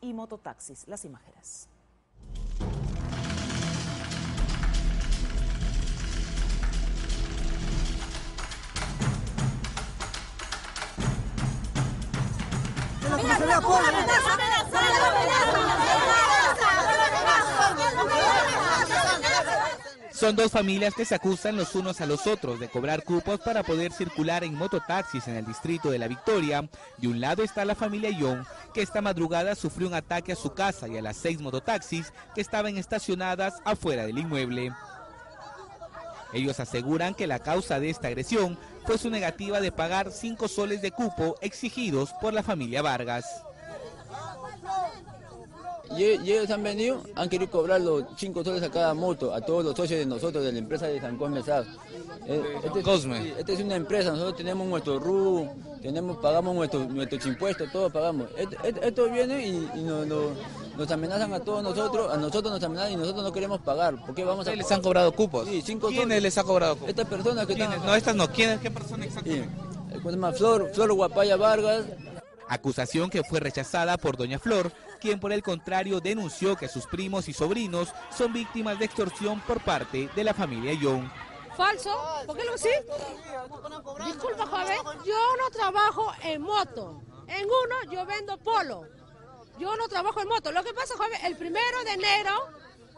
y mototaxis. Las imágenes. Son dos familias que se acusan los unos a los otros de cobrar cupos para poder circular en mototaxis en el distrito de La Victoria. De un lado está la familia Young, que esta madrugada sufrió un ataque a su casa y a las seis mototaxis que estaban estacionadas afuera del inmueble. Ellos aseguran que la causa de esta agresión fue su negativa de pagar cinco soles de cupo exigidos por la familia Vargas. Y, ellos han venido, han querido cobrar los 5 soles a cada moto, a todos los socios de nosotros, de la empresa de San Cosme eh, este, Cosme. Esta es una empresa, nosotros tenemos nuestro RU, tenemos, pagamos nuestros nuestro impuestos, todo pagamos. Esto, viene y, nos amenazan a todos nosotros, a nosotros nos amenazan y nosotros no queremos pagar. ¿Por qué vamos a les han cobrado cupos? Sí, cinco ¿Quiénes les han cobrado cupos? Estas personas que están... No, estas no. ¿Quiénes? ¿Qué personas exactamente? Sí. Se Flor, Flor Guapaya Vargas, acusación que fue rechazada por doña Flor, quien por el contrario denunció que sus primos y sobrinos son víctimas de extorsión por parte de la familia Young. Falso, ¿por qué lo sí? Disculpa, joven, yo no trabajo en moto. En uno yo vendo polo. Yo no trabajo en moto. Lo que pasa, joven, el primero de enero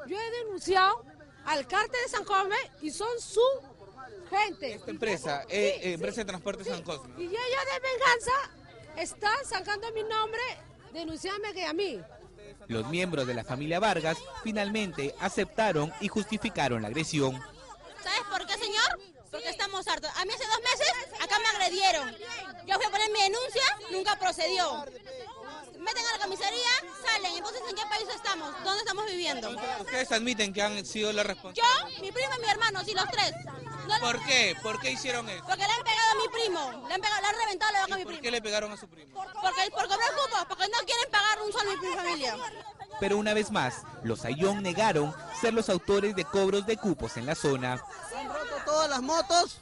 yo he denunciado al cártel de San Cosme y son su gente. Esta empresa, eh, eh, empresa de transporte San Cosme. Y yo de venganza están sacando mi nombre, denunciarme que a mí. Los miembros de la familia Vargas finalmente aceptaron y justificaron la agresión. ¿Sabes por qué, señor? Porque estamos hartos. A mí hace dos meses acá me agredieron. Yo fui a poner mi denuncia, nunca procedió. Meten a la comisaría, salen. Entonces, ¿en qué país estamos? ¿Dónde estamos viviendo? ¿Ustedes admiten que han sido la responsable? Yo, mi primo y mi hermano, sí, los tres. ¿Por qué? ¿Por qué hicieron eso? Porque le han pegado a mi primo. Le han, pegado, le han reventado la boca a mi primo. ¿Por qué le pegaron a su primo? Porque por cobrar cupos, porque no quieren pagar un solo mi familia. Pero una vez más, los Ayón negaron ser los autores de cobros de cupos en la zona. Han roto todas las motos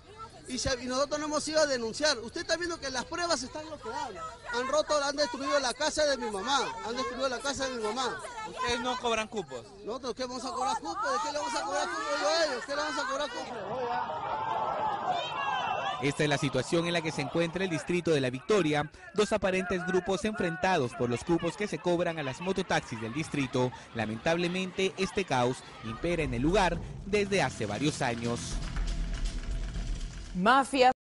y, nosotros no hemos ido a denunciar. Usted está viendo que las pruebas están lo que Han roto, han destruido la casa de mi mamá, han destruido la casa de mi mamá. ¿Ustedes no cobran cupos? ¿Nosotros qué vamos a cobrar cupos? ¿De qué le vamos a cobrar cupos a ellos? ¿Qué le vamos a cobrar cupos? Esta es la situación en la que se encuentra el distrito de La Victoria, dos aparentes grupos enfrentados por los cupos que se cobran a las mototaxis del distrito. Lamentablemente, este caos impera en el lugar desde hace varios años. Mafia